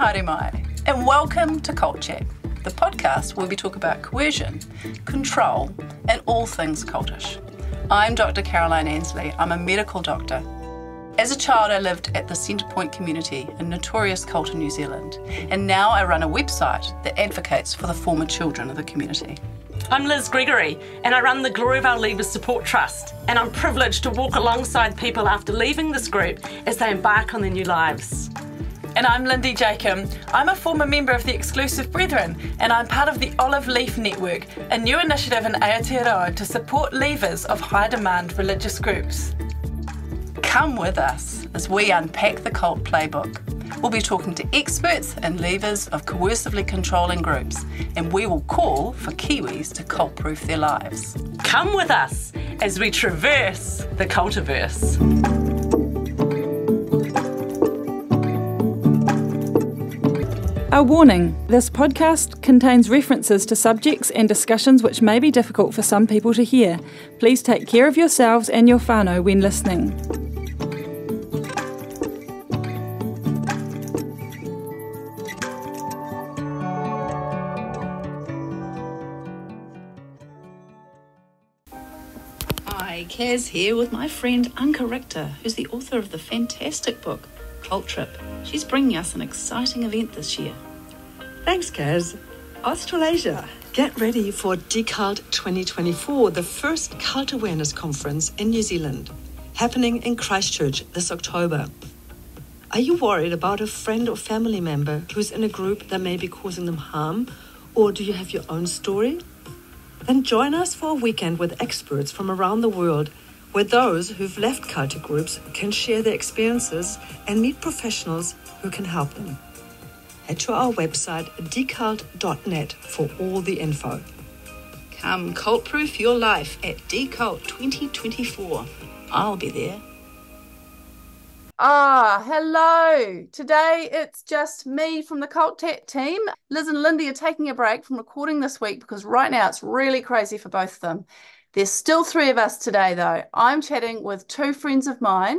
haere mai, and welcome to Cult Chat, the podcast where we talk about coercion, control, and all things cultish. I'm Dr. Caroline Ansley. I'm a medical doctor. As a child, I lived at the Centrepoint community, a notorious cult in New Zealand, and now I run a website that advocates for the former children of the community. I'm Liz Gregory, and I run the Gloriavale Leavers Support Trust, and I'm privileged to walk alongside people after leaving this group as they embark on their new lives. And I'm Lindy Jacob. I'm a former member of the Exclusive Brethren, and I'm part of the Olive Leaf Network, a new initiative in Aotearoa to support leavers of high demand religious groups. Come with us as we unpack the cult playbook. We'll be talking to experts and leavers of coercively controlling groups, and we will call for Kiwis to cult proof their lives. Come with us as we traverse the cultiverse. A warning this podcast contains references to subjects and discussions which may be difficult for some people to hear. Please take care of yourselves and your whānau when listening. Hi, Caz here with my friend Anke Richter, who's the author of the fantastic book Cult Trip. She's bringing us an exciting event this year. Thanks, Caz. Australasia, get ready for Decult 2024, the first cult awareness conference in New Zealand, happening in Christchurch this October. Are you worried about a friend or family member who's in a group that may be causing them harm, or do you have your own story? Then join us for a weekend with experts from around the world where those who've left cultic groups can share their experiences and meet professionals who can help them. Head to our website decult.net for all the info. Come cult proof your life at Decult 2024. I'll be there. Ah, hello. Today it's just me from the Cult Chat team. Liz and Lindy are taking a break from recording this week because right now it's really crazy for both of them. There's still three of us today, though. I'm chatting with two friends of mine,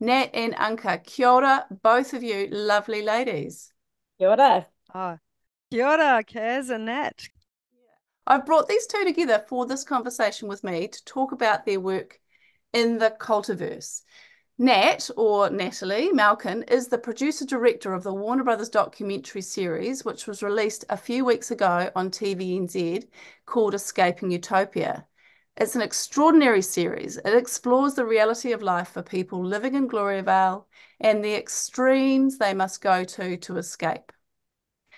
Nat and Anke. Kia ora, both of you lovely ladies. Kia ora. Oh, kia ora, Caz and Nat. I've brought these two together for this conversation with me to talk about their work in the cultiverse. Nat, or Natalie Malcon, is the producer director of the Warner Brothers documentary series, which was released a few weeks ago on TVNZ called Escaping Utopia. It's an extraordinary series. It explores the reality of life for people living in Gloriavale and the extremes they must go to to escape.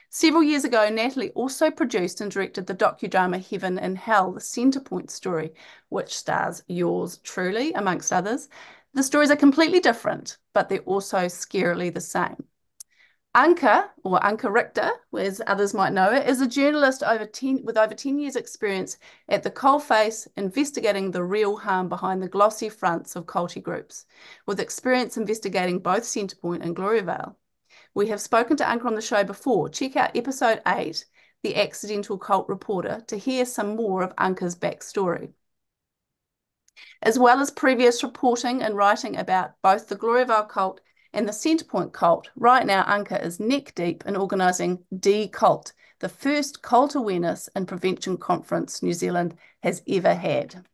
Several years ago, Natalie also produced and directed the docudrama Heaven and Hell, the Centrepoint story, which stars yours truly, amongst others. The stories are completely different, but they're also scarily the same. Anke, or Anke Richter, as others might know it, is a journalist over 10, with over 10 years' experience at the coalface investigating the real harm behind the glossy fronts of culty groups, with experience investigating both Centrepoint and Gloriavale. We have spoken to Anke on the show before. Check out episode 8, The Accidental Cult Reporter, to hear some more of Anke's backstory. As well as previous reporting and writing about both the Gloriavale cult and the Centrepoint cult, right now Anke is neck deep in organising D-Cult, the first cult awareness and prevention conference New Zealand has ever had.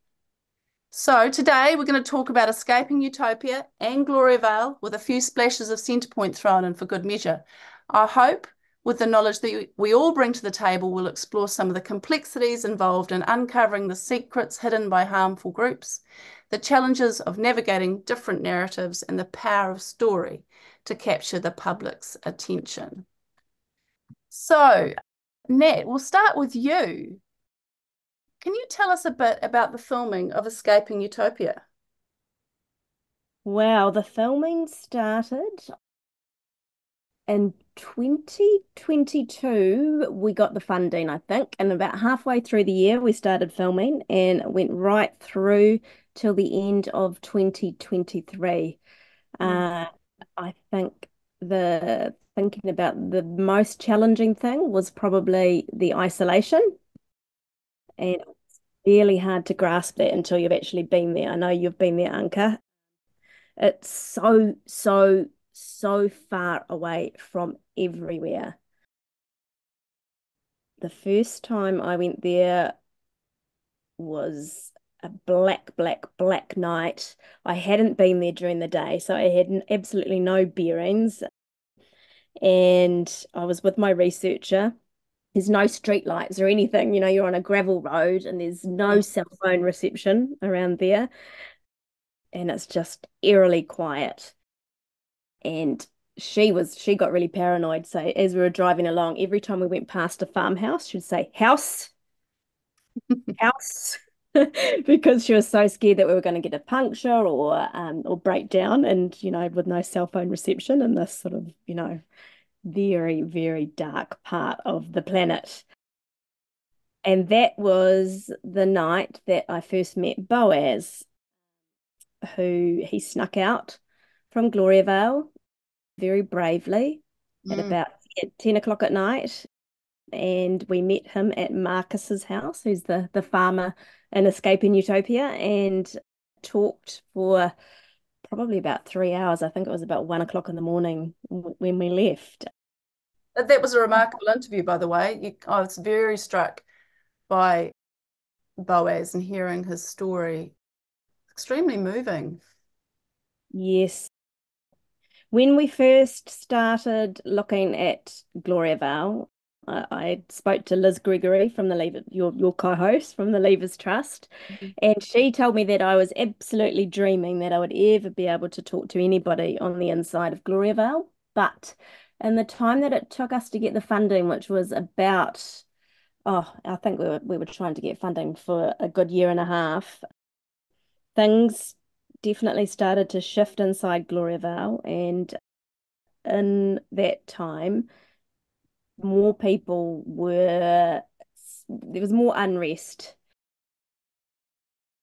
So today we're going to talk about escaping utopia and Gloriavale with a few splashes of Centrepoint thrown in for good measure. I hope with the knowledge that we all bring to the table, we'll explore some of the complexities involved in uncovering the secrets hidden by harmful groups, the challenges of navigating different narratives, and the power of story to capture the public's attention. So, Nat, we'll start with you. Can you tell us a bit about the filming of Escaping Utopia? Wow, the filming started in 2022. We got the funding, I think, and about halfway through the year, we started filming and it went right through till the end of 2023. Mm. Uh, I think the thinking about the most challenging thing was probably the isolation. And it's really hard to grasp that until you've actually been there. I know you've been there, Anke. It's so, so, so far away from everywhere. The first time I went there was a black, black, black night. I hadn't been there during the day, so I had absolutely no bearings. And I was with my researcher. There's no street lights or anything, you know, you're on a gravel road and there's no mm. cell phone reception around there. And it's just eerily quiet. And she was she got really paranoid. So as we were driving along, every time we went past a farmhouse, she'd say, House, house. because she was so scared that we were going to get a puncture or um, or break down, and you know, with no cell phone reception in this sort of you know very very dark part of the planet. And that was the night that I first met Boaz, who he snuck out from Gloriavale very bravely mm. at about 10 o'clock at night and we met him at Marcus's house, who's the the farmer in Escaping Utopia, and talked for probably about three hours. I think it was about one o'clock in the morning when we left. That was a remarkable interview, by the way. You, I was very struck by Boaz and hearing his story. Extremely moving. Yes. When we first started looking at Gloriavale, I, I spoke to Liz Gregory from the Lever, your your co-host from the Leavers Trust, mm-hmm. and she told me that I was absolutely dreaming that I would ever be able to talk to anybody on the inside of Gloria Gloriavale. But in the time that it took us to get the funding, which was about oh, I think we were we were trying to get funding for a good year and a half, things definitely started to shift inside Gloriavale, and in that time more people were there was more unrest.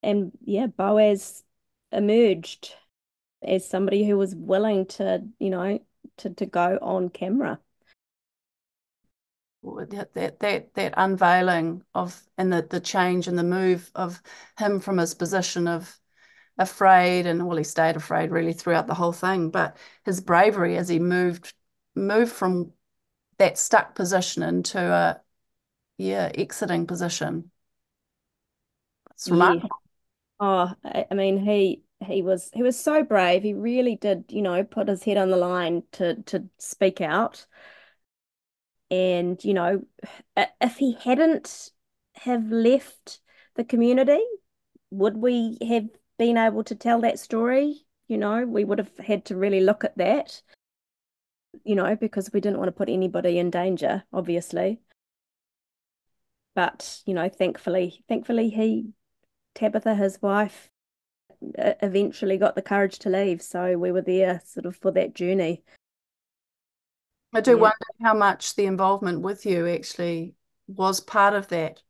And yeah boaz emerged as somebody who was willing to you know to, to go on camera. That that that, that unveiling of and the, the change and the move of him from his position of afraid and well he stayed afraid really throughout the whole thing but his bravery as he moved moved from that stuck position into a yeah exiting position. It's remarkable. Yeah. Oh, I mean, he he was he was so brave. He really did, you know, put his head on the line to to speak out. And you know, if he hadn't have left the community, would we have been able to tell that story? You know, we would have had to really look at that you know, because we didn't want to put anybody in danger, obviously. But, you know, thankfully, thankfully he, Tabitha, his wife, eventually got the courage to leave. So we were there sort of for that journey. I do yeah. wonder how much the involvement with you actually was part of that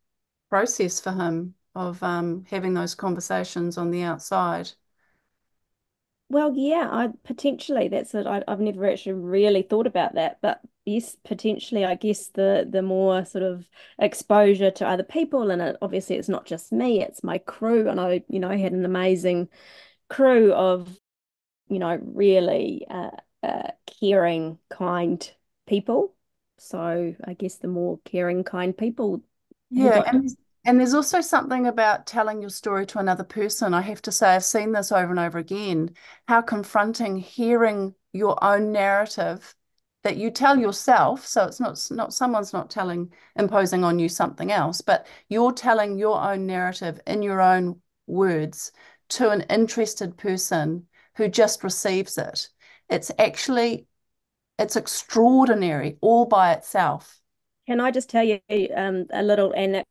process for him of um, having those conversations on the outside. Well, yeah, I potentially that's it. I, I've never actually really thought about that, but yes, potentially, I guess the the more sort of exposure to other people, and it, obviously, it's not just me; it's my crew, and I, you know, I had an amazing crew of, you know, really uh, uh, caring, kind people. So I guess the more caring, kind people, yeah, and and there's also something about telling your story to another person. I have to say, I've seen this over and over again how confronting hearing your own narrative that you tell yourself. So it's not, not someone's not telling, imposing on you something else, but you're telling your own narrative in your own words to an interested person who just receives it. It's actually, it's extraordinary all by itself. Can I just tell you um, a little anecdote?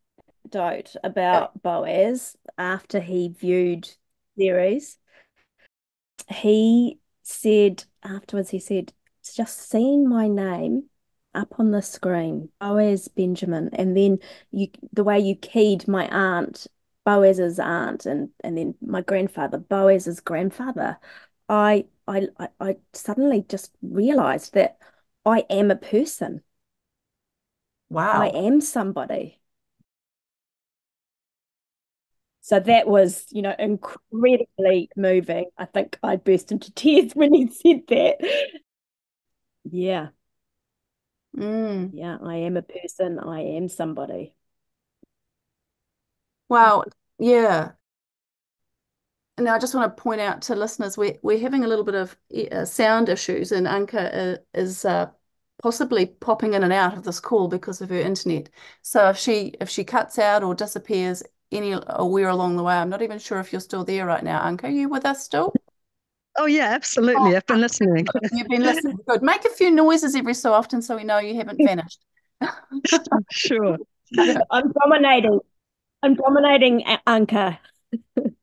Anecdote about Boaz after he viewed series. He said afterwards, he said, it's just seeing my name up on the screen, Boaz Benjamin, and then you the way you keyed my aunt, Boaz's aunt, and and then my grandfather, Boaz's grandfather. I I I suddenly just realized that I am a person. Wow. I am somebody. So that was, you know, incredibly moving. I think I burst into tears when he said that. Yeah. Mm. Yeah, I am a person, I am somebody. Wow. Yeah. Now, I just want to point out to listeners, we're, we're having a little bit of uh, sound issues, and Anke uh, is uh, possibly popping in and out of this call because of her internet. So if she if she cuts out or disappears anywhere along the way, I'm not even sure if you're still there right now. Anke, are you with us still? Oh yeah, absolutely. Oh, I've been listening. Oh, You've been listening. Good. Make a few noises every so often so we know you haven't vanished. sure. I'm dominating. I'm dominating Anke.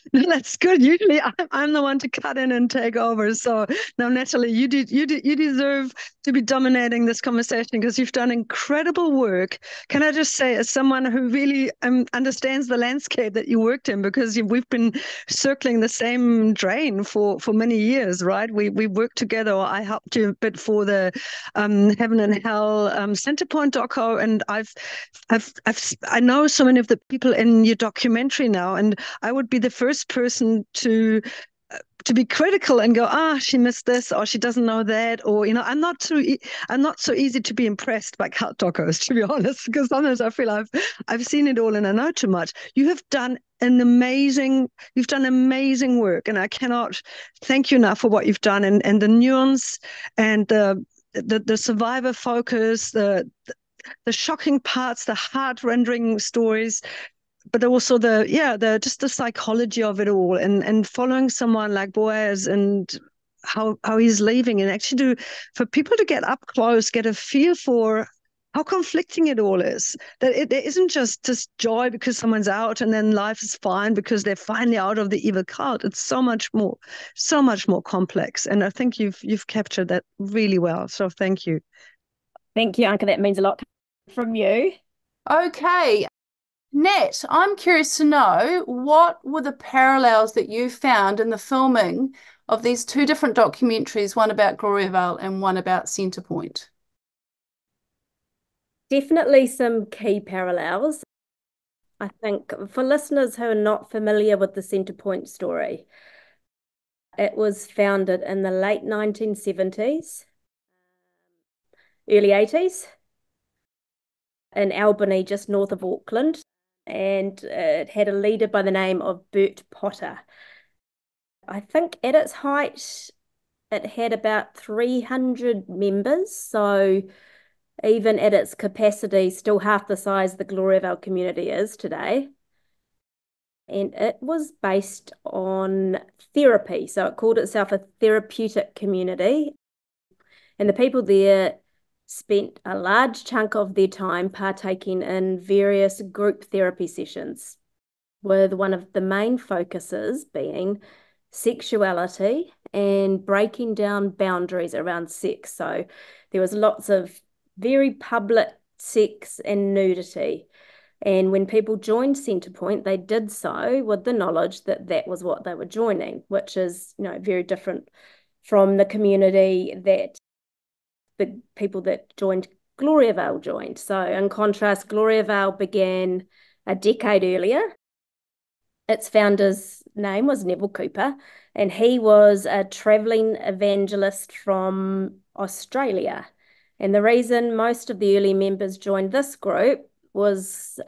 That's good. Usually, I'm, I'm the one to cut in and take over. So now, Natalie, you did you did you deserve to be dominating this conversation because you've done incredible work. Can I just say, as someone who really um, understands the landscape that you worked in, because we've been circling the same drain for for many years, right? We we worked together. I helped you a bit for the um, Heaven and Hell um, Centrepoint doco, and I've I've I've I know so many of the people in your documentary now, and I would be the first person to uh, to be critical and go ah she missed this or she doesn't know that or you know i'm not too i'm not so easy to be impressed by cult docos to be honest because sometimes i feel i've i've seen it all and i know too much. You have done an amazing you've done amazing work and i cannot thank you enough for what you've done and and the nuance and the the, the survivor focus the the shocking parts, the heart rending stories, but also the yeah the just the psychology of it all and and following someone like Boaz and how how he's leaving and actually do for people to get up close get a feel for how conflicting it all is that it, it isn't just just joy because someone's out and then life is fine because they're finally out of the evil cult. It's so much more so much more complex. And i think you've you've captured that really well. So thank you. Thank you Anke. That means a lot from you. Okay Nat, I'm curious to know what were the parallels that you found in the filming of these two different documentaries, one about Gloriavale and one about Centrepoint? Definitely some key parallels. I think for listeners who are not familiar with the Centrepoint story, it was founded in the late 1970s, early 80s in Albany, just north of Auckland and it had a leader by the name of Bert Potter. I think at its height, it had about 300 members. So even at its capacity, still half the size the Gloriavale community is today. And it was based on therapy. So it called itself a therapeutic community. And the people there spent a large chunk of their time partaking in various group therapy sessions, with one of the main focuses being sexuality and breaking down boundaries around sex. So there was lots of very public sex and nudity. And when people joined Centrepoint, they did so with the knowledge that that was what they were joining, which is, you know, very different from the community that the people that joined Gloriavale joined. So, in contrast, Gloriavale began a decade earlier. Its founder's name was Neville Cooper, and he was a traveling evangelist from Australia. And the reason most of the early members joined this group was,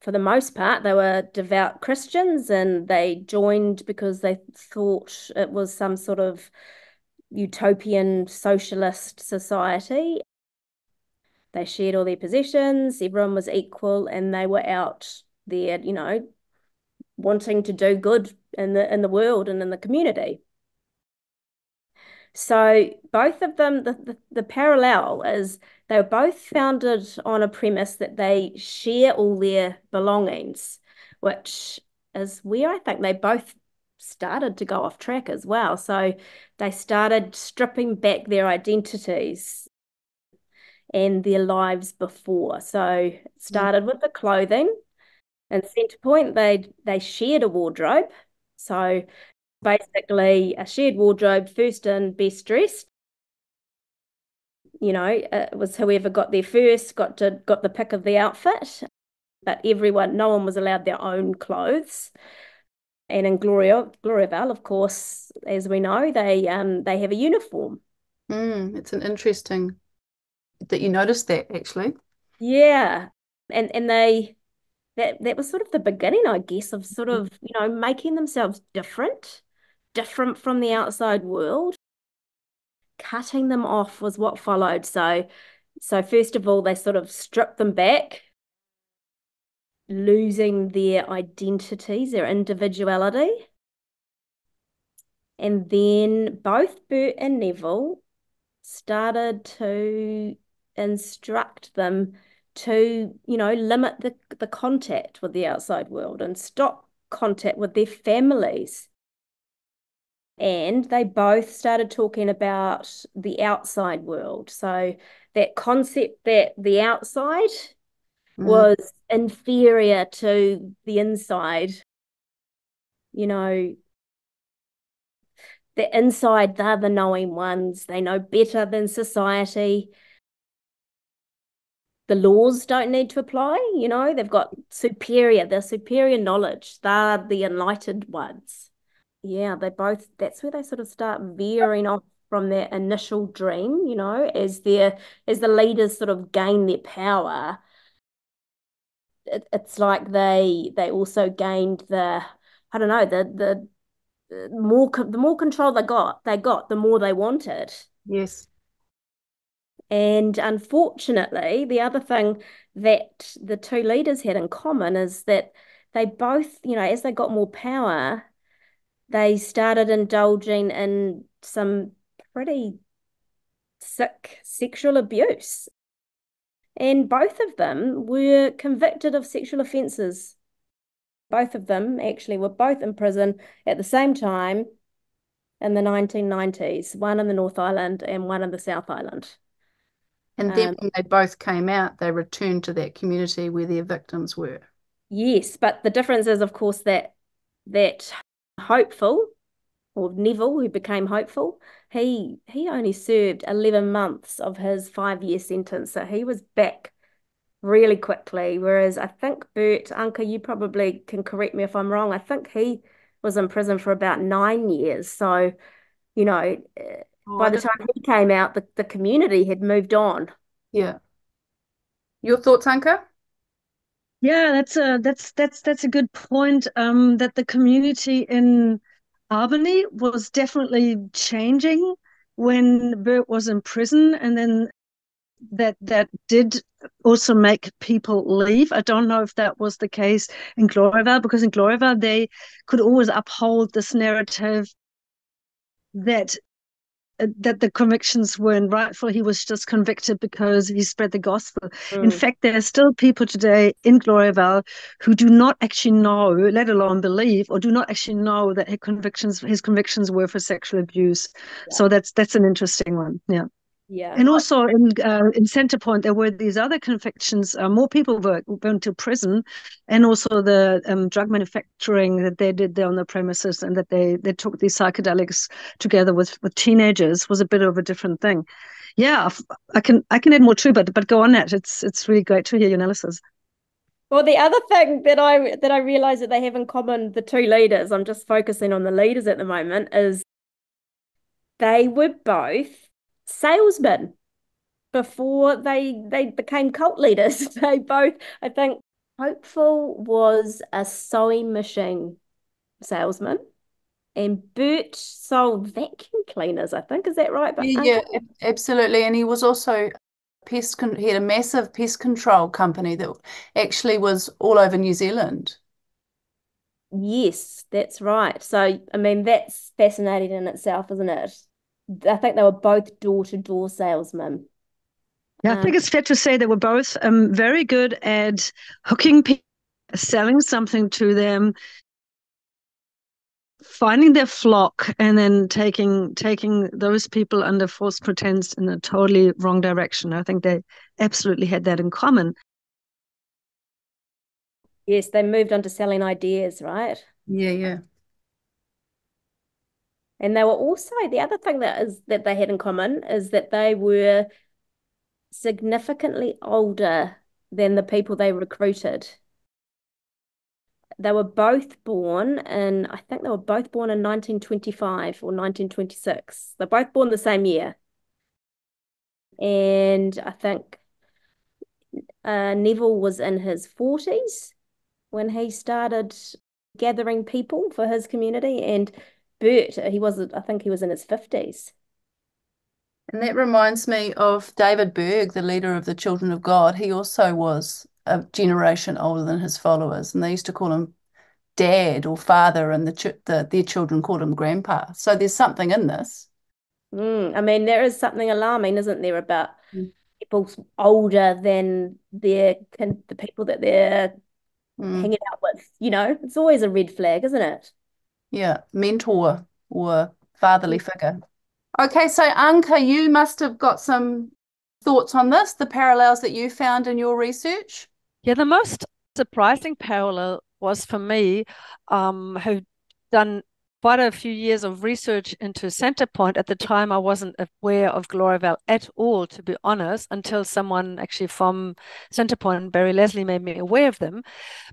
for the most part, they were devout Christians and they joined because they thought it was some sort of utopian socialist society. They shared all their possessions, everyone was equal, and they were out there, you know, wanting to do good in the in the world and in the community. So both of them, the, the, the parallel is they were both founded on a premise that they share all their belongings, which is where I think they both started to go off track as well. So they started stripping back their identities and their lives before. So it mm. started with the clothing. And Centrepoint, they they shared a wardrobe. So basically a shared wardrobe, first in, best dressed. You know, uh, it was whoever got there first, got to got the pick of the outfit. But everyone, no one was allowed their own clothes. And in Gloria Gloriavale, of course, as we know, they um they have a uniform. Mm, it's an interesting that you noticed that actually. Yeah. And and they that that was sort of the beginning, I guess, of sort of, you know, making themselves different, different from the outside world. Cutting them off was what followed. So so first of all, they sort of stripped them back, losing their identities, their individuality. And then both Bert and Neville started to instruct them to, you know, limit the, the contact with the outside world and stop contact with their families. And they both started talking about the outside world. So that concept that the outside mm. was inferior to the inside, you know, the inside, they're the knowing ones. They know better than society. The laws don't need to apply, you know, they've got superior, they're superior knowledge. They're the enlightened ones. Yeah, they both, that's where they sort of start veering off from their initial dream, you know, as their as the leaders sort of gain their power. It, it's like they they also gained the I don't know the the more the more control they got, they got the more they wanted. Yes. And unfortunately, the other thing that the two leaders had in common is that they both, you know, as they got more power, they started indulging in some pretty sick sexual abuse. And both of them were convicted of sexual offences both of them actually were both in prison at the same time in the 1990s, one in the North Island and one in the South Island. And then um, when they both came out, they returned to that community where their victims were. Yes, but the difference is, of course, that that hopeful or Neville, who became hopeful, he he only served 11 months of his five year sentence. So he was back really quickly. Whereas I think Bert, Anke, you probably can correct me if I'm wrong. I think he was in prison for about nine years. So, you know, oh, by the time he came out, the, the community had moved on. Yeah. Your thoughts, Anke? Yeah, that's a that's that's that's a good point. Um, that the community in Albany was definitely changing when Bert was in prison, and then that that did also make people leave. I don't know if that was the case in Gloriavale because in Gloriavale they could always uphold this narrative that that the convictions weren't rightful. He was just convicted because he spread the gospel. Mm. In fact, there are still people today in Gloriavale who do not actually know, let alone believe, or do not actually know that his convictions his convictions were for sexual abuse. Yeah. So that's that's an interesting one. Yeah. Yeah. And also in uh, in Centrepoint, there were these other convictions. Uh, more people were went to prison, and also the um, drug manufacturing that they did there on the premises, and that they they took these psychedelics together with with teenagers was a bit of a different thing. Yeah, I can I can add more too, but but go on that. It's it's really great to hear your analysis. Well, the other thing that I that I realize that they have in common, the two leaders, I'm just focusing on the leaders at the moment, is they were both salesmen before they they became cult leaders. they both, I think, Hopeful was a sewing machine salesman, and Bert sold vacuum cleaners. I think is that right? But yeah, um, yeah absolutely. And he was also pest. Con- he had a massive pest control company that actually was all over New Zealand. Yes, that's right. So, I mean, that's fascinating in itself, isn't it? I think they were both door to door salesmen. Yeah, I think um, it's fair to say they were both um, very good at hooking people, selling something to them, finding their flock, and then taking taking those people under false pretense in a totally wrong direction. I think they absolutely had that in common. Yes, they moved on to selling ideas, right? Yeah, yeah. And they were also the other thing that is that they had in common is that they were significantly older than the people they recruited. They were both born in, I think they were both born in 1925 or 1926. They're both born the same year. and I think uh, Neville was in his 40s when he started gathering people for his community, and Bert, he was, I think he was in his 50s. And that reminds me of David Berg, the leader of the Children of God. He also was a generation older than his followers, and they used to call him dad or father, and the, ch- the their children called him grandpa. So there's something in this. Mm, I mean, there is something alarming, isn't there, about mm. people older than their the people that they're mm. hanging out with. You know, it's always a red flag, isn't it? Yeah, mentor or fatherly figure. Okay, so Anke, you must have got some thoughts on this, the parallels that you found in your research. Yeah, the most surprising parallel was for me, um, who done quite a few years of research into Centrepoint. At the time, I wasn't aware of Gloriavale at all, to be honest, until someone actually from Centrepoint, Barry Leslie, made me aware of them.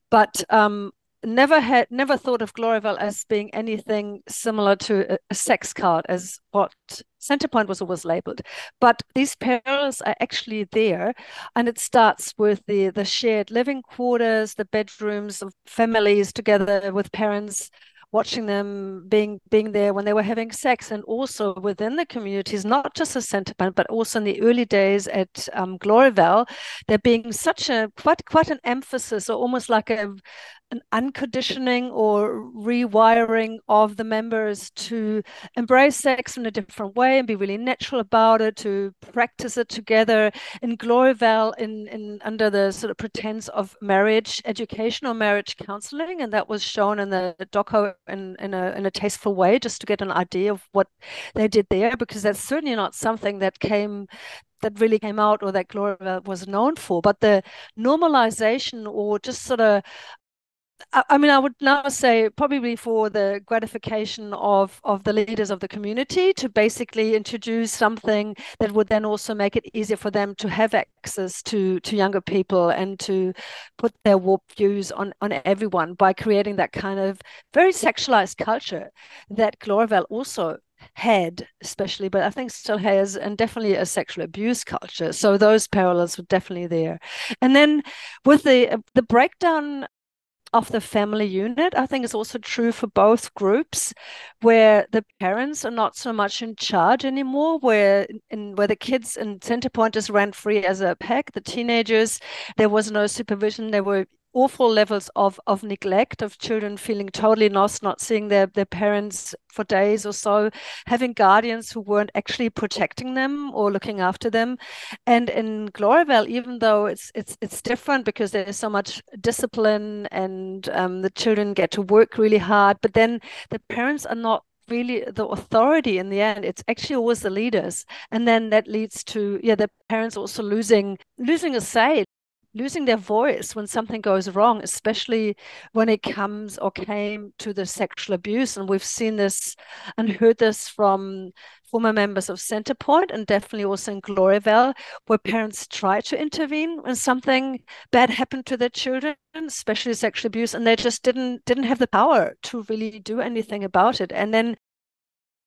But um, never had never thought of Gloriavale as being anything similar to a, sex cult as what Centrepoint was always labeled. But these parallels are actually there, and it starts with the the shared living quarters, the bedrooms of families together with parents watching them being being there when they were having sex and also within the communities not just a Centrepoint but also in the early days at um, there being such a quite quite an emphasis or almost like a an unconditioning or rewiring of the members to embrace sex in a different way and be really natural about it, to practice it together in Gloriavale in, in under the sort of pretense of marriage education or marriage counseling. And that was shown in the doco in, in a in a tasteful way, just to get an idea of what they did there, because that's certainly not something that came that really came out or that Gloria was known for. But the normalization or just sort of I mean, I would now say probably for the gratification of of the leaders of the community to basically introduce something that would then also make it easier for them to have access to to younger people and to put their warped views on on everyone by creating that kind of very sexualized culture that Gloriavale also had especially but i think still has and definitely a sexual abuse culture. So those parallels were definitely there. And then with the uh, the breakdown of the family unit. I think it's also true for both groups, where the parents are not so much in charge anymore, where in where the kids in Centrepoint just ran free as a pack. The teenagers, there was no supervision. They were awful levels of of neglect of children feeling totally lost not seeing their their parents for days or so having guardians who weren't actually protecting them or looking after them. And in Gloriavale even though it's it's it's different because there's so much discipline and um, the children get to work really hard but then the parents are not really the authority in the end. It's actually always the leaders. And then that leads to yeah the parents also losing losing a say losing their voice when something goes wrong, especially when it comes or came to the sexual abuse. And we've seen this and heard this from former members of Centrepoint and definitely also in Gloriavale, where parents try to intervene when something bad happened to their children, especially sexual abuse, and they just didn't didn't have the power to really do anything about it. And then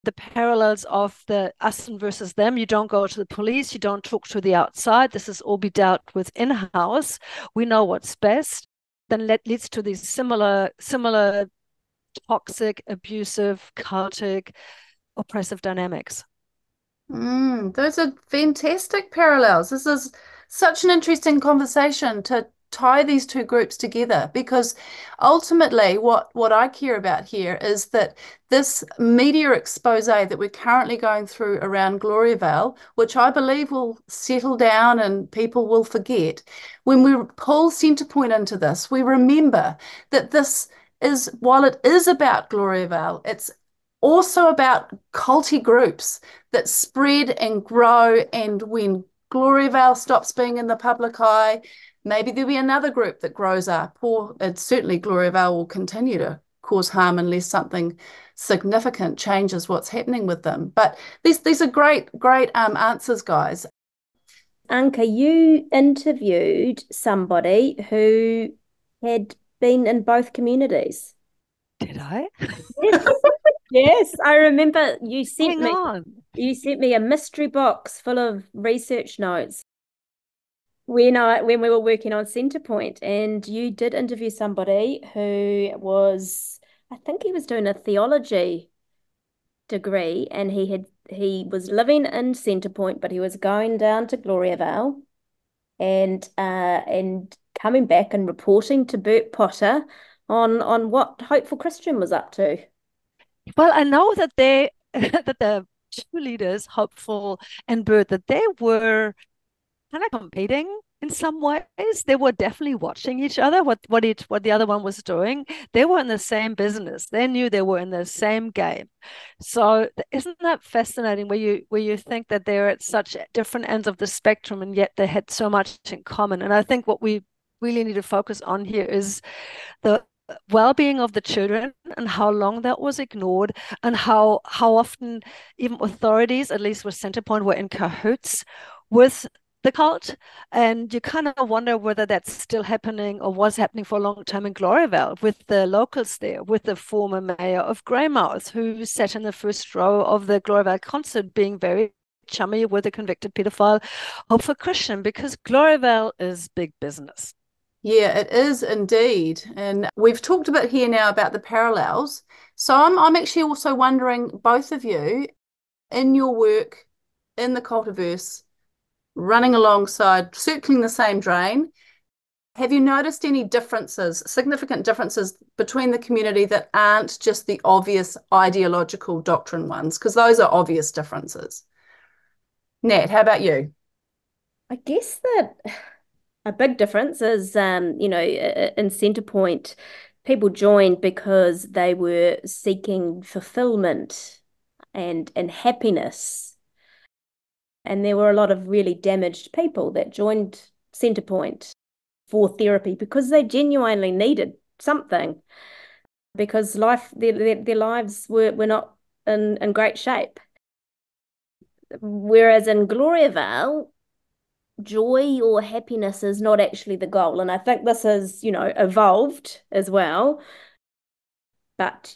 the parallels of the us and versus them. You don't go to the police, you don't talk to the outside. This is all be dealt with in house. We know what's best. Then that leads to these similar, similar toxic, abusive, cultic, oppressive dynamics. Mm, those are fantastic parallels. This is such an interesting conversation to tie these two groups together because ultimately what what I care about here is that this media expose that we're currently going through around Gloriavale, which I believe will settle down and people will forget, when we pull Centrepoint into this, we remember that this is, while it is about Gloriavale, it's also about culty groups that spread and grow. And when Gloriavale stops being in the public eye, maybe there'll be another group that grows up, or it's certainly Gloriavale will continue to cause harm unless something significant changes what's happening with them. But these these are great, great um, answers, guys. Anke, you interviewed somebody who had been in both communities. Did I? Yes, I remember you sent Hang me on. you sent me a mystery box full of research notes when I when we were working on Centrepoint, and you did interview somebody who was, I think he was doing a theology degree, and he had he was living in Centrepoint, but he was going down to Gloriavale, and uh, and coming back and reporting to Bert Potter on on what Hopeful Christian was up to. Well, I know that they that the two leaders, Hopeful and Bert, that they were kind of competing in some ways. They were definitely watching each other, what what each what the other one was doing. They were in the same business. They knew they were in the same game. So isn't that fascinating where you where you think that they're at such different ends of the spectrum and yet they had so much in common. And I think what we really need to focus on here is the well-being of the children and how long that was ignored and how how often even authorities at least with centrepoint were in cahoots with the cult and you kind of wonder whether that's still happening or was happening for a long time in Gloriavale with the locals there with the former mayor of Greymouth who sat in the first row of the Gloriavale concert being very chummy with a convicted pedophile Hopeful Christian because Gloriavale is big business yeah, it is indeed. And we've talked a bit here now about the parallels. So I'm I'm actually also wondering, both of you, in your work in the cultiverse, running alongside, circling the same drain, have you noticed any differences, significant differences between the community that aren't just the obvious ideological doctrine ones? Because those are obvious differences. Nat, how about you? I guess that a big difference is, um, you know, in Centrepoint, people joined because they were seeking fulfillment and and happiness. And there were a lot of really damaged people that joined Centrepoint for therapy because they genuinely needed something because life their, their, their lives were, were not in, in great shape. Whereas in Gloriavale, joy or happiness is not actually the goal. And I think this has, you know, evolved as well. But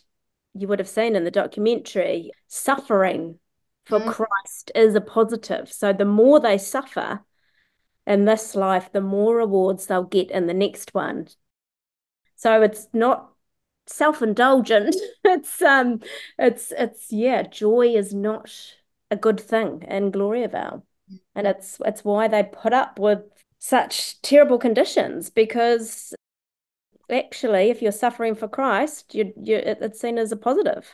you would have seen in the documentary, suffering for mm. Christ is a positive. So the more they suffer in this life, the more rewards they'll get in the next one. So it's not self-indulgent. it's um it's it's yeah, joy is not a good thing in Gloriavale and it's it's why they put up with such terrible conditions because actually if you're suffering for Christ you you it's seen as a positive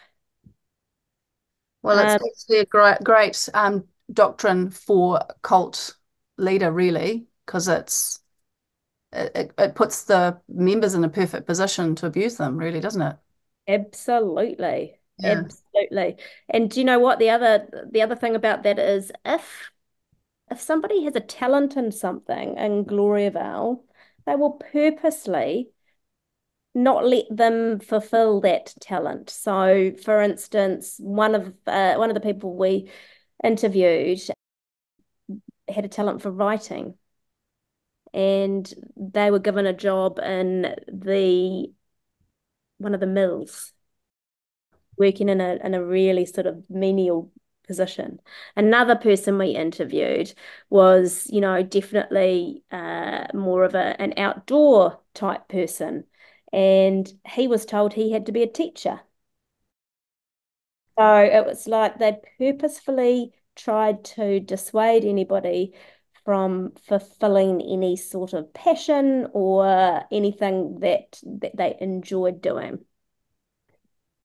well it's um, actually a great great um, doctrine for cult leader really because it's it, it puts the members in a perfect position to abuse them really doesn't it? Absolutely. Yeah. absolutely. And do you know what? The other the other thing about that is if if somebody has a talent in something in Gloriavale, they will purposely not let them fulfill that talent. So, for instance, one of uh, one of the people we interviewed had a talent for writing, and they were given a job in the one of the mills, working in a in a really sort of menial position. Another person we interviewed was, you know, definitely uh, more of a, an outdoor type person. And he was told he had to be a teacher. So it was like they purposefully tried to dissuade anybody from fulfilling any sort of passion or anything that, that they enjoyed doing.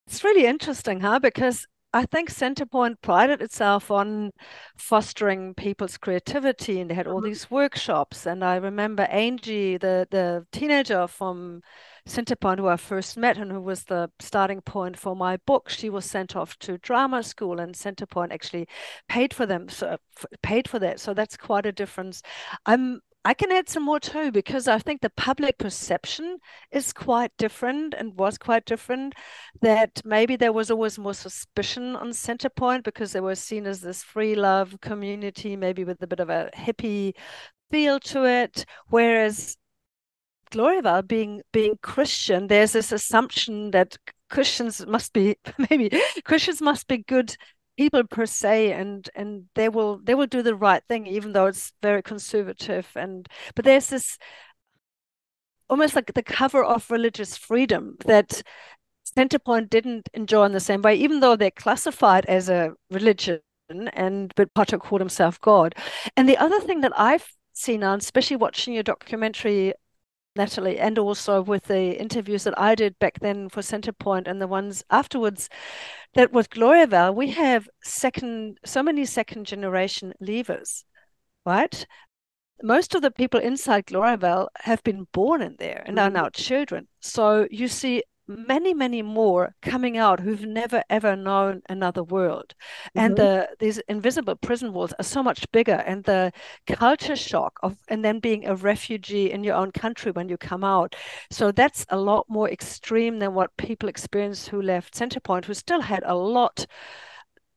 It's really interesting, huh? Because I think Centrepoint prided itself on fostering people's creativity, and they had all mm-hmm. these workshops. And I remember Angie, the the teenager from Centrepoint who I first met and who was the starting point for my book. She was sent off to drama school, and Centrepoint actually paid for them, so paid for that. So that's quite a difference. I'm I can add some more too, because I think the public perception is quite different and was quite different. That maybe there was always more suspicion on Centrepoint because they were seen as this free love community, maybe with a bit of a hippie feel to it. Whereas Gloriavale being being Christian, there's this assumption that Christians must be maybe Christians must be good people per se and and they will they will do the right thing even though it's very conservative and but there's this almost like the cover of religious freedom that Centrepoint didn't enjoy in the same way, even though they're classified as a religion and but Potter called himself God. And the other thing that I've seen on, especially watching your documentary, Natalie, and also with the interviews that I did back then for Centrepoint and the ones afterwards, that with Gloriavale, we have second so many second generation leavers, right? Most of the people inside Gloriavale have been born in there and are mm-hmm. now children. So you see many many more coming out who've never ever known another world mm-hmm. and the these invisible prison walls are so much bigger and the culture shock of and then being a refugee in your own country when you come out so that's a lot more extreme than what people experienced who left centrepoint who still had a lot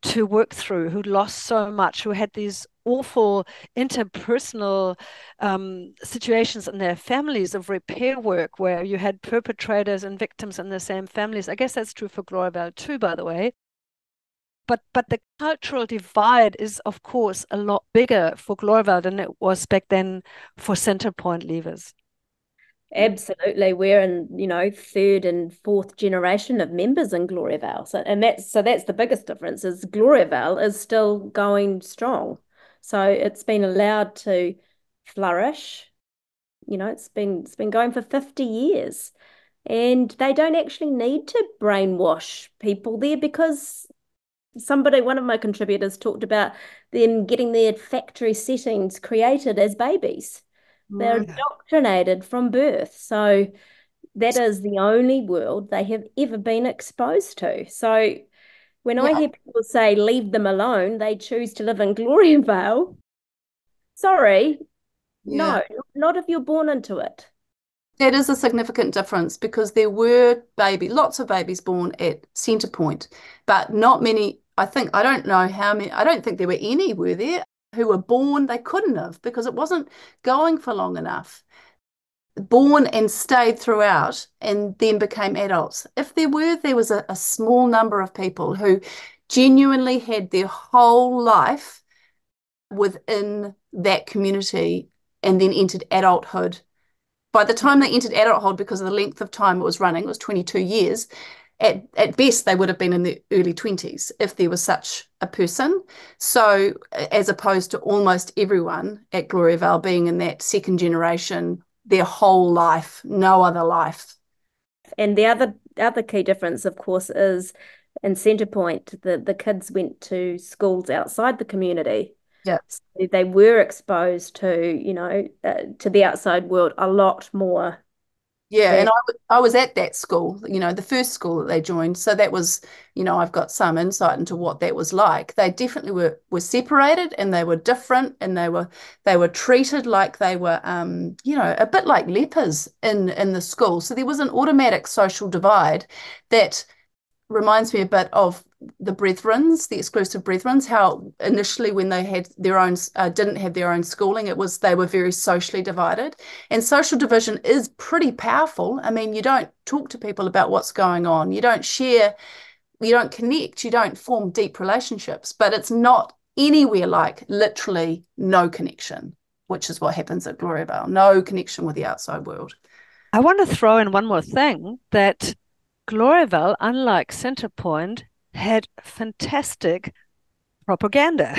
to work through who lost so much who had these awful interpersonal um, situations in their families of repair work where you had perpetrators and victims in the same families. I guess that's true for Gloriavale too, by the way. But but the cultural divide is of course a lot bigger for Gloriavale than it was back then for Centrepoint leavers. Absolutely, we're in you know third and fourth generation of members in Gloriavale. So and that's so that's the biggest difference is Gloriavale is still going strong. So it's been allowed to flourish. You know, it's been it's been going for 50 years. And they don't actually need to brainwash people there because somebody, one of my contributors talked about them getting their factory settings created as babies. They're indoctrinated from birth. So that is the only world they have ever been exposed to. So when yeah. I hear people say leave them alone, they choose to live in Gloriavale. Sorry, yeah. no, not if you're born into it. That is a significant difference because there were baby, lots of babies born at Centrepoint, but not many. I think I don't know how many. I don't think there were any. Were there who were born? They couldn't have because it wasn't going for long enough born and stayed throughout and then became adults. If there were, there was a, a small number of people who genuinely had their whole life within that community and then entered adulthood. By the time they entered adulthood, because of the length of time it was running, it was 22 years, at, at best they would have been in the early 20s if there was such a person. So, as opposed to almost everyone at Gloriavale being in that second generation their whole life, no other life. And the other other key difference, of course, is in Centrepoint, the, the kids went to schools outside the community. Yeah. So they were exposed to, you know, uh, to the outside world a lot more yeah, and I, I was at that school, you know, the first school that they joined. So that was, you know, I've got some insight into what that was like. They definitely were were separated and they were different and they were they were treated like they were um, you know, a bit like lepers in in the school. So there was an automatic social divide that reminds me a bit of the Brethrens, the exclusive Brethrens, how initially when they had their own, uh, didn't have their own schooling, it was they were very socially divided. And social division is pretty powerful. I mean, you don't talk to people about what's going on, you don't share, you don't connect, you don't form deep relationships, but it's not anywhere like literally no connection, which is what happens at Gloria Gloriavale, no connection with the outside world. I want to throw in one more thing that Gloriavale, unlike Centrepoint, had fantastic propaganda,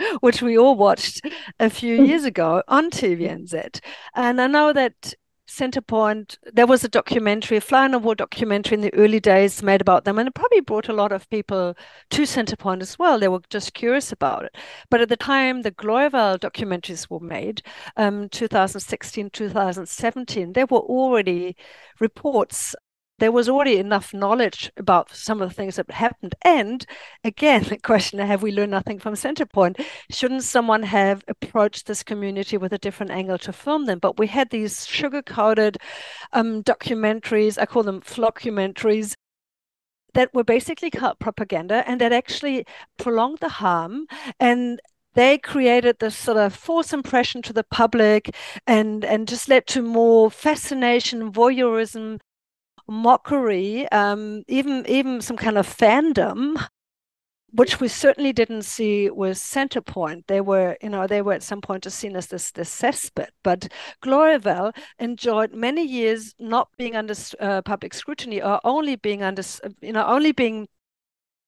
which we all watched a few hmm. years ago on TVNZ. And I know that Centrepoint, there was a documentary, a fly on the wall documentary in the early days made about them, and it probably brought a lot of people to Centrepoint as well. They were just curious about it. But at the time the Gloriavale documentaries were made, um, 2016, 2017, there were already reports there was already enough knowledge about some of the things that happened. And again, the question have we learned nothing from Centrepoint? Shouldn't someone have approached this community with a different angle to film them? But we had these sugar coated um, documentaries, I call them flockumentaries, that were basically propaganda and that actually prolonged the harm and they created this sort of false impression to the public and and just led to more fascination voyeurism mockery, um, even even some kind of fandom, which we certainly didn't see with Centrepoint. They were, you know, they were at some point just seen as this this cesspit. But Gloriavale enjoyed many years not being under uh, public scrutiny or only being under, you know, only being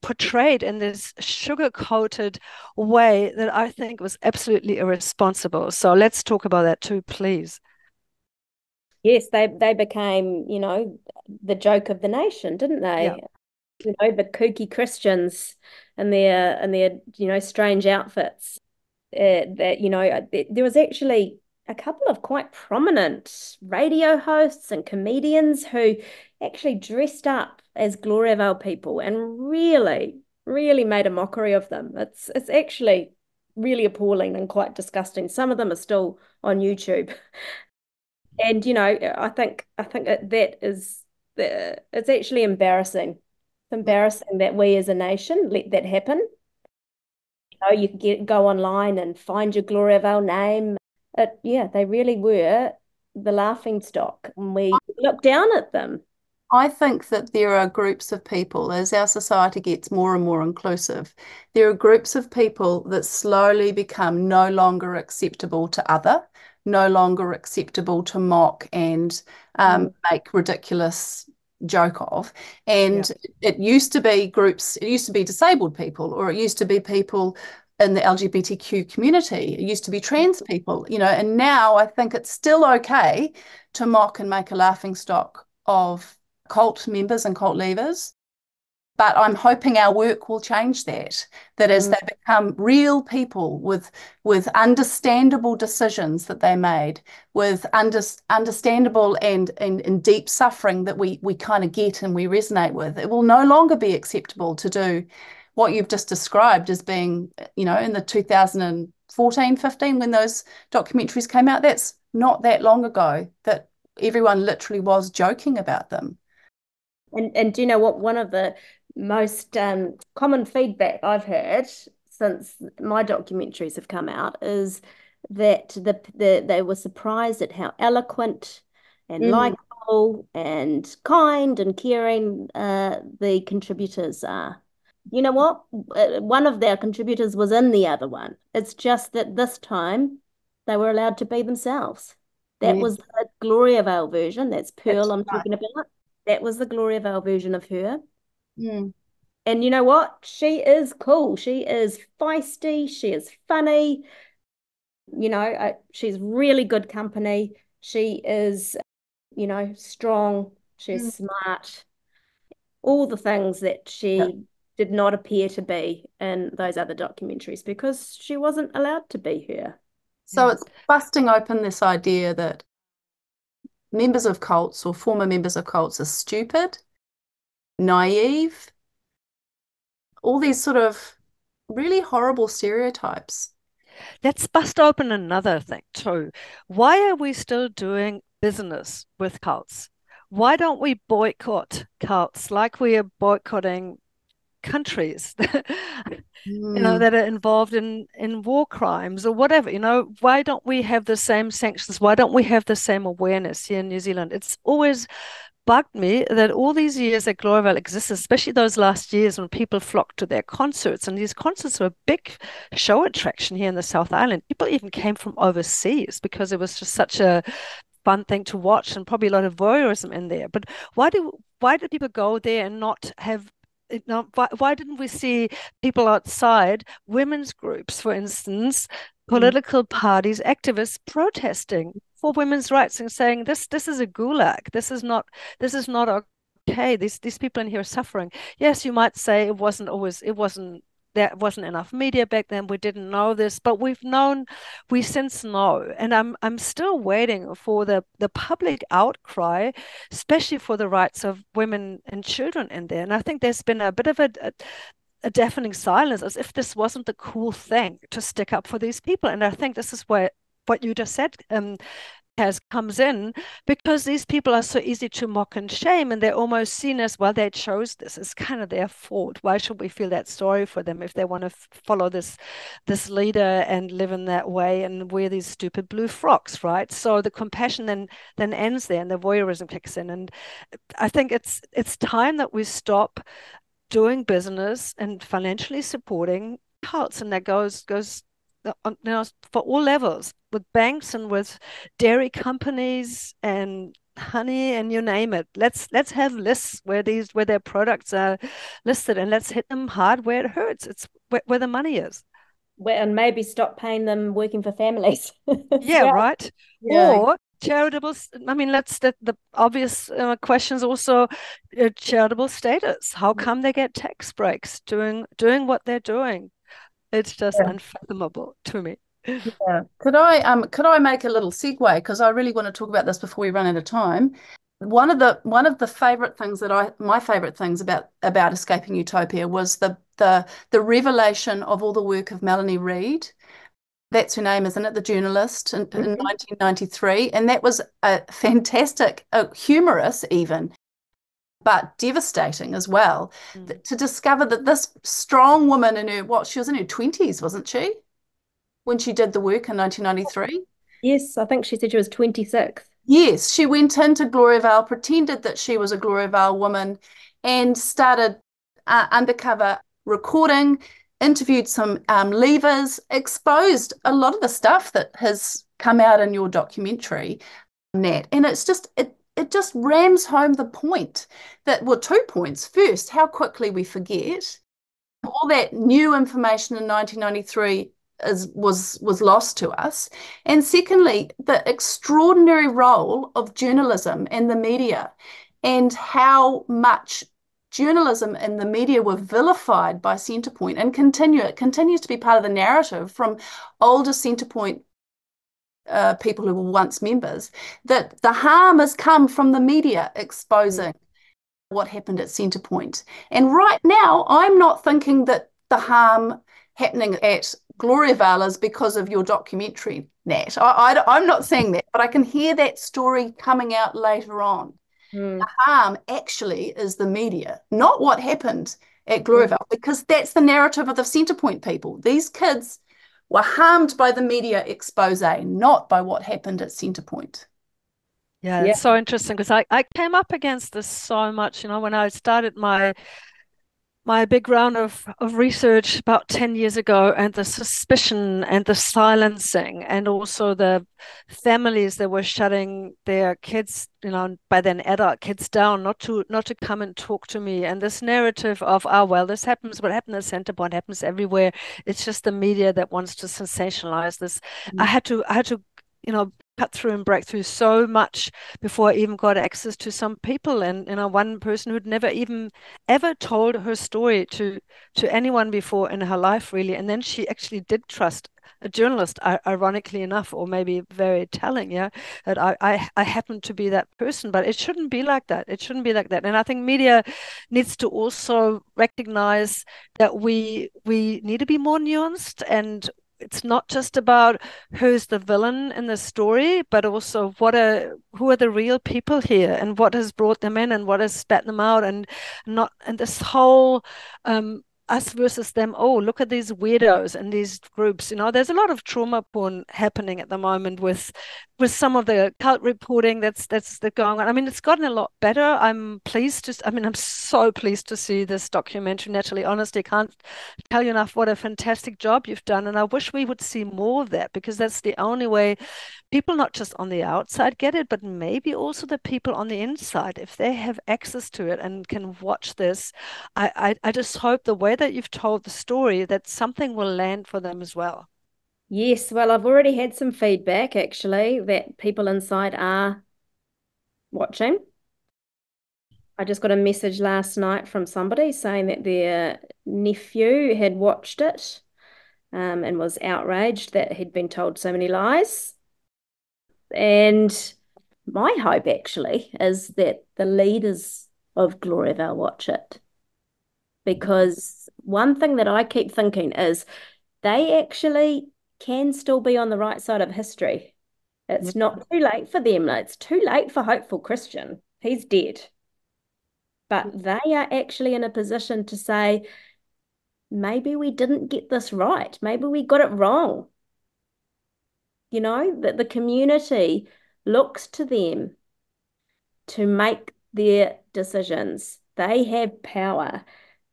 portrayed in this sugar coated way that I think was absolutely irresponsible. So let's talk about that too, please. Yes, they they became, you know, the joke of the nation, didn't they? Yeah. You know, the kooky Christians and their and their you know strange outfits. Uh, that you know, uh, there was actually a couple of quite prominent radio hosts and comedians who actually dressed up as Gloriavale people and really, really made a mockery of them. It's it's actually really appalling and quite disgusting. Some of them are still on YouTube. And you know, I think I think that is it's actually embarrassing. It's embarrassing that we as a nation let that happen. You know, you can get go online and find your Gloriavale name. It, yeah, they really were the laughing stock, and we look down at them. I think that there are groups of people, as our society gets more and more inclusive, there are groups of people that slowly become no longer acceptable to other, no longer acceptable to mock and um, mm. make ridiculous joke of. And yeah. it used to be groups, it used to be disabled people, or it used to be people in the LGBTQ community. It used to be trans people, you know, and now I think it's still okay to mock and make a laughing stock of cult members and cult leavers. But I'm hoping our work will change that. That as mm. they become real people with with understandable decisions that they made, with under, understandable and, and and deep suffering that we we kind of get and we resonate with, it will no longer be acceptable to do what you've just described as being, you know, in the 2014, 15 when those documentaries came out. That's not that long ago. That everyone literally was joking about them. And and do you know what? One of the most um, common feedback I've heard since my documentaries have come out is that the, the they were surprised at how eloquent and mm. likable and kind and caring uh, the contributors are. You know what? Uh, one of their contributors was in the other one. It's just that this time they were allowed to be themselves. That was the Gloriavale version. That's Pearl That's I'm right. talking about. That was the Gloriavale version of her. Mm. And you know what? She is cool. She is feisty. She is funny. You know, uh, she's really good company. She is, you know, strong. She's mm. smart. All the things that she yeah. did not appear to be in those other documentaries because she wasn't allowed to be here. So it's busting open this idea that members of cults or former members of cults are stupid, naive, all these sort of really horrible stereotypes. Let's bust open another thing too. Why are we still doing business with cults? Why don't we boycott cults like we are boycotting countries you know, mm. that are involved in in war crimes or whatever. You know, why don't we have the same sanctions? Why don't we have the same awareness here in New Zealand? It's always bugged me that all these years that Gloriavale exists, especially those last years when people flocked to their concerts, and these concerts were a big show attraction here in the South Island. People even came from overseas because it was just such a fun thing to watch and probably a lot of voyeurism in there. But why do why do people go there and not have you know, why, why didn't we see people outside, women's groups, for instance, mm. political parties, activists protesting for women's rights and saying this this is a gulag. This is not this is not okay. These these people in here are suffering. Yes, you might say it wasn't always it wasn't there wasn't enough media back then. We didn't know this, but we've known, we since know. And I'm I'm still waiting for the the public outcry, especially for the rights of women and children in there. And I think there's been a bit of a, a a deafening silence as if this wasn't the cool thing to stick up for these people. And I think this is where what you just said, um, has comes in because these people are so easy to mock and shame and they're almost seen as well they chose this. It's kind of their fault. Why should we feel that sorry for them if they want to follow this this leader and live in that way and wear these stupid blue frocks right? So the compassion then then ends there and the voyeurism kicks in. And i think it's it's time that we stop doing business and financially supporting cults and that goes goes you know, for all levels with banks and with dairy companies and honey and you name it. Let's let's have lists where these where their products are listed and let's hit them hard where it hurts. It's where, where the money is. Well, and maybe stop paying them working for families. Yeah right. Yeah. or charitable i mean let's the, the obvious uh, questions also uh, charitable status. How mm. come they get tax breaks doing doing what they're doing it's just yeah. unfathomable to me. Yeah. Could I um could I make a little segue because I really want to talk about this before we run out of time. One of the one of the favorite things that I my favorite things about about escaping utopia was the the the revelation of all the work of Melanie Reid. That's her name, isn't it? The journalist in, mm-hmm. in 1993, and that was a fantastic, uh, humorous even but devastating as well mm. to discover that this strong woman in her what she was in her 20s wasn't she? When she did the work in 1993 yes i think she said she was 26 yes she went into gloriavale pretended that she was a gloriavale woman and started uh, undercover recording interviewed some um, leavers exposed a lot of the stuff that has come out in your documentary nat. And it's just it it just rams home the point that, well, two points. First, how quickly we forget. All that new information in 1993 is, was, was lost to us. And secondly, the extraordinary role of journalism and the media and how much journalism and the media were vilified by Centrepoint and continue it continues to be part of the narrative from older Centrepoint uh, people who were once members, that the harm has come from the media exposing mm. what happened at Centrepoint. And right now, I'm not thinking that the harm happening at Gloriavale is because of your documentary, Nat. I, am not saying that, but I can hear that story coming out later on. Mm. The harm actually is the media, not what happened at Gloriavale, mm. because that's the narrative of the Centrepoint people. These kids were harmed by the media expose, not by what happened at Centrepoint. Yeah, it's yeah. so interesting because I, I came up against this so much, you know, when I started my my big round of, of research about 10 years ago and the suspicion and the silencing and also the families that were shutting their kids you know by then adult kids down not to not to come and talk to me. And this narrative of oh well this happens what happened at Centrepoint happens everywhere. It's just the media that wants to sensationalize this. Mm-hmm. i had to i had to you know cut through and break through so much before I even got access to some people and you know one person who'd never even ever told her story to to anyone before in her life really. And then she actually did trust a journalist ironically enough or maybe very telling yeah that I, I i happen to be that person. But it shouldn't be like that. It shouldn't be like that. And i think media needs to also recognize that we we need to be more nuanced and it's not just about who's the villain in the story, but also what are who are the real people here and what has brought them in and what has spat them out and not and this whole um, us versus them. Oh, look at these weirdos and these groups. You know, there's a lot of trauma porn happening at the moment with with some of the cult reporting that's that's the going on. I mean, it's gotten a lot better. I'm pleased to. I mean, I'm so pleased to see this documentary. Natalie, honestly, can't tell you enough what a fantastic job you've done, and I wish we would see more of that because that's the only way people, not just on the outside, get it, but maybe also the people on the inside, if they have access to it and can watch this. I I, I just hope the way that you've told the story that something will land for them as well. Yes, well, I've already had some feedback actually that people inside are watching. I just got a message last night from somebody saying that their nephew had watched it um, and was outraged that he'd been told so many lies. And my hope actually is that the leaders of Gloriavale watch it. Because one thing that I keep thinking is they actually can still be on the right side of history. It's not too late for them. It's too late for hopeful Christian. He's dead. But they are actually in a position to say, maybe we didn't get this right. Maybe we got it wrong. You know, that the community looks to them to make their decisions. They have power.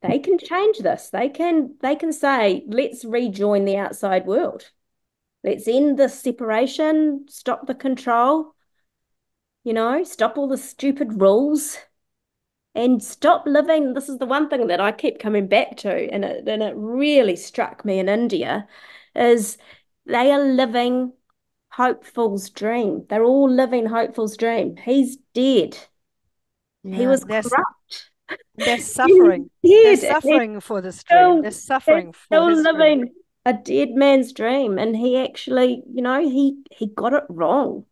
They can change this. They can they can say, let's rejoin the outside world. Let's end the separation, stop the control, you know, stop all the stupid rules and stop living. This is the one thing that I keep coming back to, and it, and it really struck me in India, is they are living Hopeful's dream. They're all living Hopeful's dream. He's dead. Yeah, he was corrupt. They're suffering. they're suffering for this dream. They're suffering for still living dream. a dead man's dream, and he actually, you know, he he got it wrong.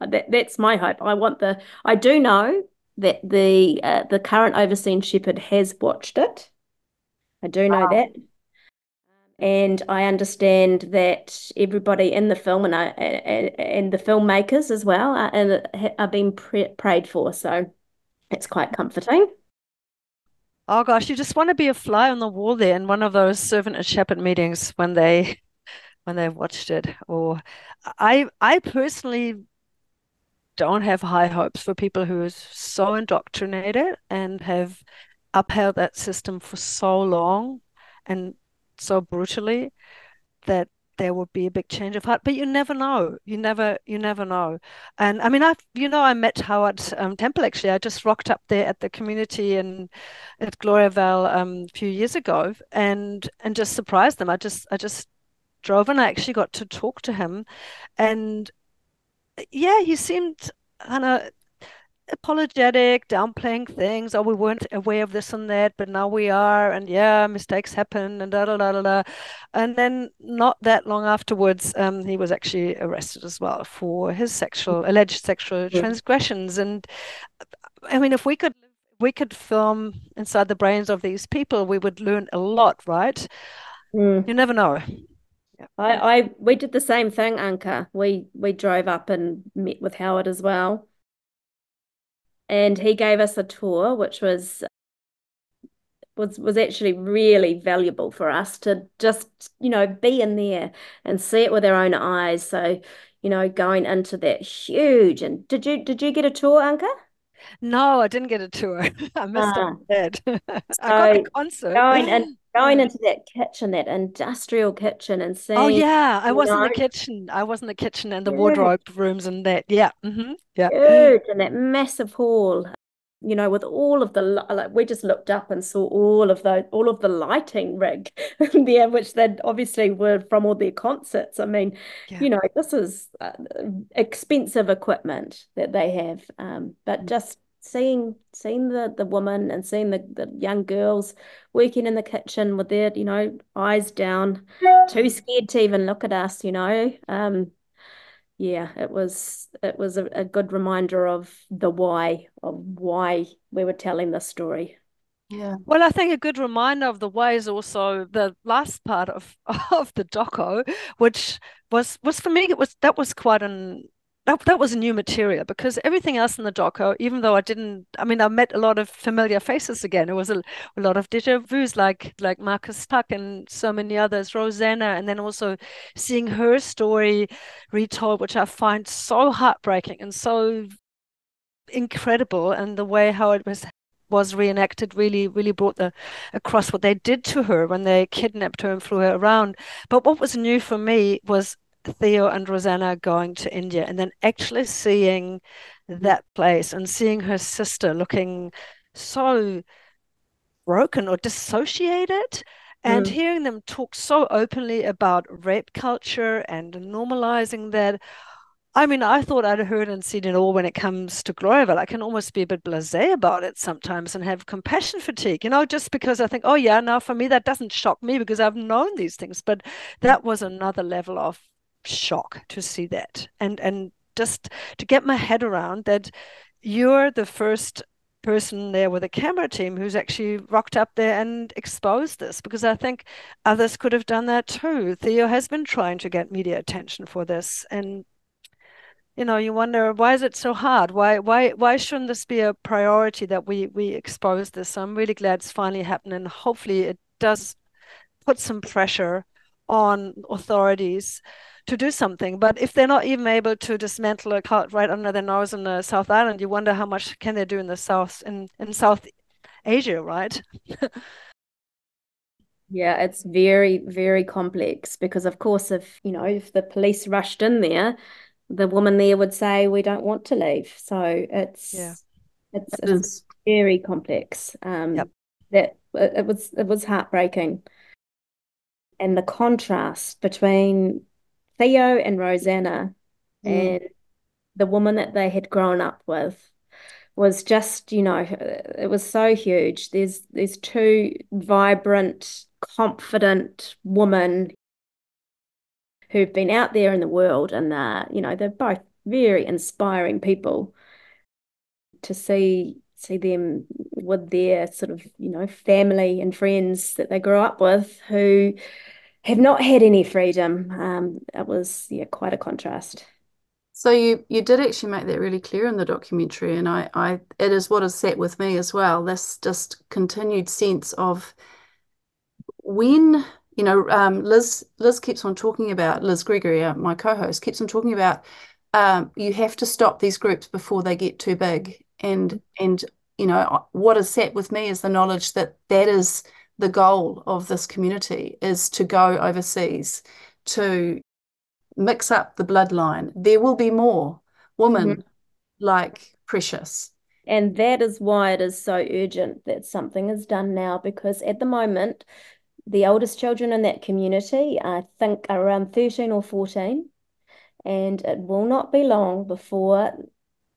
That, that's my hope. I want the. I do know that the uh, the current overseeing shepherd has watched it. I do know wow. that. And I understand that everybody in the film and, uh, and the filmmakers as well are, uh, are being prayed for. So it's quite comforting. Oh gosh, you just want to be a fly on the wall there in one of those servant and shepherd meetings when they when they've watched it. Or I I personally don't have high hopes for people who are so indoctrinated and have upheld that system for so long and so brutally that there would be a big change of heart but you never know. You never you never know. And i mean i you know i met howard um, temple actually. I just rocked up there at the community and at gloriavale um, a few years ago and and just surprised them. I just i just drove and i actually got to talk to him. And yeah, he seemed kind of apologetic, downplaying things. Oh, we weren't aware of this and that, but now we are. And yeah, mistakes happen and da da da da da. And then not that long afterwards, um, he was actually arrested as well for his sexual alleged sexual transgressions. And I mean, if we could we could film inside the brains of these people, we would learn a lot, right? Mm. You never know. I, I we did the same thing, Anke. We we drove up and met with Howard as well. And he gave us a tour, which was was was actually really valuable for us to just, you know, be in there and see it with our own eyes. So, you know, going into that huge and did you did you get a tour, Anke? No, I didn't get a tour. I missed ah. it. I got the concert. Going and going into that kitchen, that industrial kitchen, and seeing. Oh yeah, I was know, in the kitchen. I was in the kitchen and the yeah. wardrobe rooms and that. Yeah, mm-hmm. yeah. Huge and that massive hall. You know, with all of the like, we just looked up and saw all of the all of the lighting rig there, which they obviously were from all their concerts. I mean, yeah. you know, this is uh, expensive equipment that they have, um, but mm. just seeing seeing the the woman and seeing the, the young girls working in the kitchen with their you know eyes down too scared to even look at us you know um yeah it was it was a, a good reminder of the why of why we were telling this story yeah. Well, I think a good reminder of the way is also the last part of of the doco, which was was for me it was that was quite an that, that was new material because everything else in the doco, even though I didn't, I mean, I met a lot of familiar faces again. It was a, a lot of deja vu's like like Marcus Tuck and so many others, Rosanna, and then also seeing her story retold, which I find so heartbreaking and so incredible, and the way how it was was reenacted really really brought the across what they did to her when they kidnapped her and flew her around but what was new for me was Theo and Rosanna going to India and then actually seeing that place and seeing her sister looking so broken or dissociated and mm. hearing them talk so openly about rape culture and normalizing that I mean, I thought I'd heard and seen it all when it comes to Gloriavale. I can almost be a bit blasé about it sometimes and have compassion fatigue, you know, just because I think, oh, yeah, now for me, that doesn't shock me because I've known these things. But that was another level of shock to see that and and just to get my head around that you're the first person there with a camera team who's actually rocked up there and exposed this because I think others could have done that too. Theo has been trying to get media attention for this and you know, you wonder why is it so hard? Why why why shouldn't this be a priority that we we expose this? So I'm really glad it's finally happening. Hopefully, it does put some pressure on authorities to do something. But if they're not even able to dismantle a cult right under their nose in the South Island, you wonder how much can they do in the South in in South Asia, right? Yeah, it's very, very complex because, of course, if you know, if the police rushed in there, the woman there would say, "We don't want to leave." So it's Yeah. it's, It it's very complex. Um, Yep. that it, it was it was heartbreaking, and the contrast between Theo and Rosanna Mm. and the woman that they had grown up with was just, you know, it was so huge. There's there's two vibrant, confident women who've been out there in the world, and uh, you know, they're both very inspiring people to see see them with their sort of, you know, family and friends that they grew up with who have not had any freedom. Um, it was, yeah, quite a contrast. So you you did actually make that really clear in the documentary, and I, I it is what has sat with me as well. This just continued sense of when, you know, um, Liz Liz keeps on talking about Liz Gregory, uh, my co-host, keeps on talking about um, you have to stop these groups before they get too big, and and you know uh, what has sat with me is the knowledge that that is the goal of this community is to go overseas to mix up the bloodline. There will be more women mm-hmm. like Precious. And that is why it is so urgent that something is done now, because at the moment, the oldest children in that community, I think, are around 13 or 14. And it will not be long before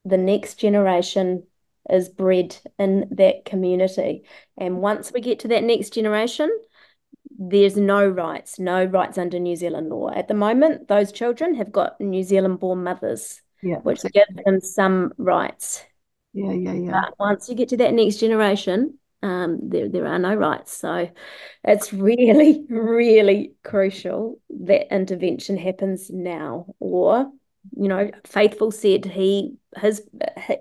the next generation is bred in that community. And once we get to that next generation, there's no rights, no rights under New Zealand law. At the moment, those children have got New Zealand born mothers, Yeah, which exactly. give them some rights. Yeah, yeah, yeah. But once you get to that next generation, um, there there are no rights. So it's really, really crucial that intervention happens now. Or, you know, Faithful said he his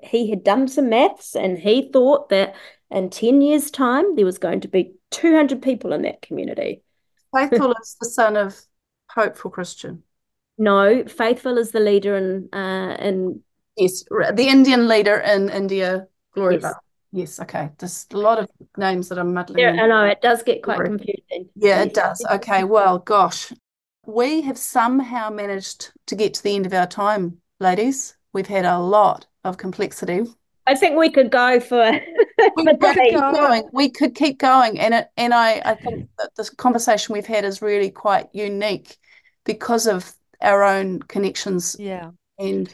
he had done some maths and he thought that in 10 years' time there was going to be 200 people in that community. Faithful is the son of Hopeful Christian. No, Faithful is the leader in uh in Yes, the Indian leader in India, Glory Yes. Yes, okay. There's a lot of names that I'm muddling yeah. I know it does get quite confusing. Yeah, it does. Okay, well, gosh. We have somehow managed to get to the end of our time, ladies. We've had a lot of complexity. I think we could go for We could keep going. We could keep going. And it, and I, I think that this conversation we've had is really quite unique because of our own connections Yeah. and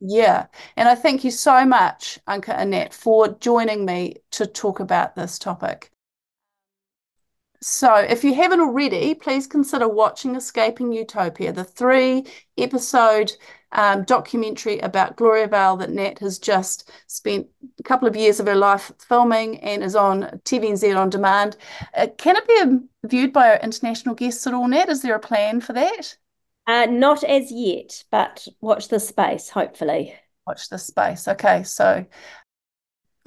yeah. And I thank you so much, Anke Annette, for joining me to talk about this topic. So, if you haven't already, please consider watching Escaping Utopia, the three episode um, documentary about Gloriavale that Nat has just spent a couple of years of her life filming and is on TVNZ on demand. Uh, can it be viewed by our international guests at all, Nat? Is there a plan for that? Uh, not as yet, but watch the space, hopefully. Watch the space. Okay, so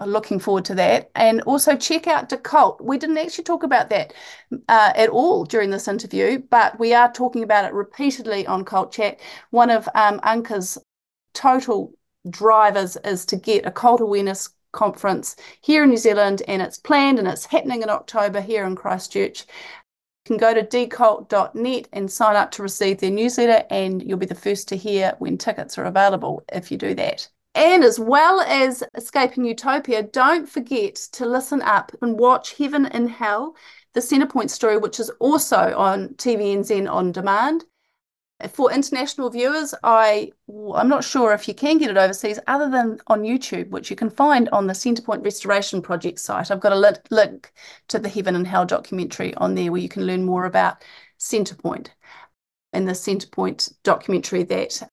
looking forward to that. And also check out Decult. We didn't actually talk about that uh, at all during this interview, but we are talking about it repeatedly on Cult Chat. One of um, Anke's total drivers is to get a cult awareness conference here in New Zealand, and it's planned and it's happening in October here in Christchurch. You can go to decult.net and sign up to receive their newsletter, and you'll be the first to hear when tickets are available if you do that. And as well as Escaping Utopia, don't forget to listen up and watch Heaven and Hell, the Centrepoint story, which is also on TVNZ on demand. For international viewers, I I'm not sure if you can get it overseas other than on YouTube, which you can find on the Centrepoint Restoration Project site. I've got a li- link to the Heaven and Hell documentary on there where you can learn more about Centrepoint and the Centrepoint documentary that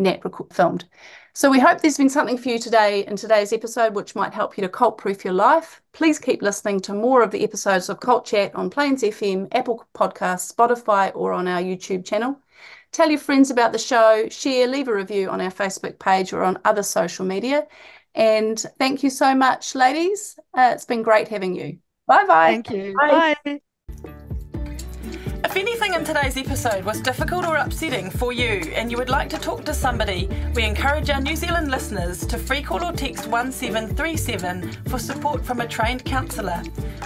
Nat rec- filmed. So we hope there's been something for you today in today's episode which might help you to cult proof your life. Please keep listening to more of the episodes of Cult Chat on Plains FM, Apple Podcasts, Spotify, or on our YouTube channel. Tell your friends about the show, share, leave a review on our Facebook page or on other social media. And thank you so much, ladies. Uh, it's been great having you. Bye bye. Thank you. Bye. bye. If anything in today's episode was difficult or upsetting for you and you would like to talk to somebody, we encourage our New Zealand listeners to free call or text 1737 for support from a trained counsellor.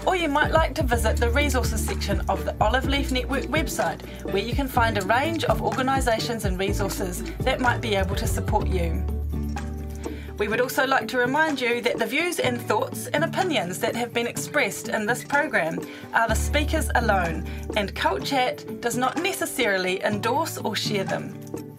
Or you might like to visit the resources section of the Olive Leaf Network website, where you can find a range of organisations and resources that might be able to support you. We would also like to remind you that the views and thoughts and opinions that have been expressed in this program are the speakers alone, and Cult Chat does not necessarily endorse or share them.